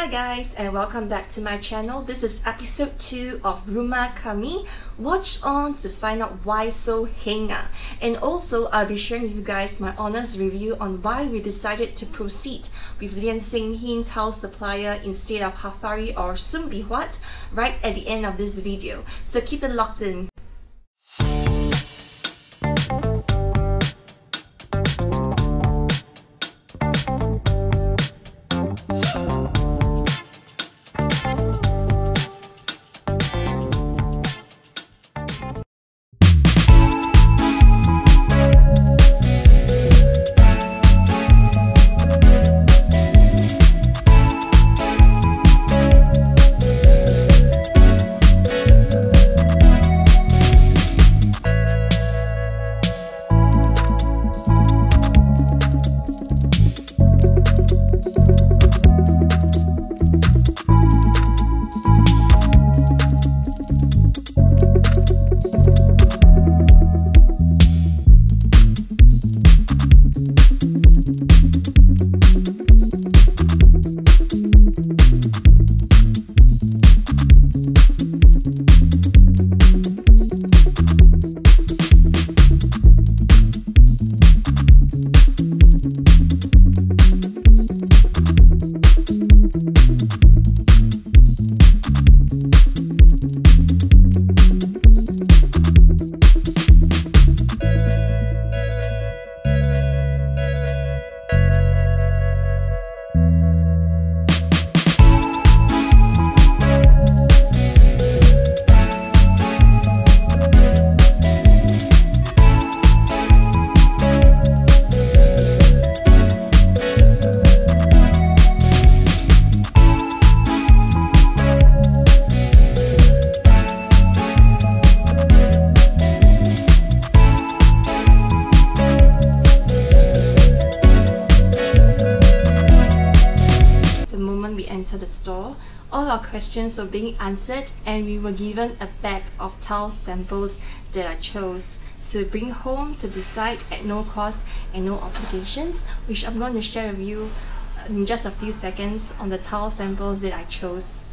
Hi guys and welcome back to my channel. This is episode 2 of Rumah Kami. Watch on to find out why so heng ah. And also I'll be sharing with you guys my honest review on why we decided to proceed with Lian Seng Hin tile supplier instead of Hafary or Huat right at the end of this video. So keep it locked in. Enter store, all our questions were being answered and we were given a bag of tile samples that I chose to bring home to decide at no cost and no obligations, which I'm going to share with you in just a few seconds on the tile samples that I chose.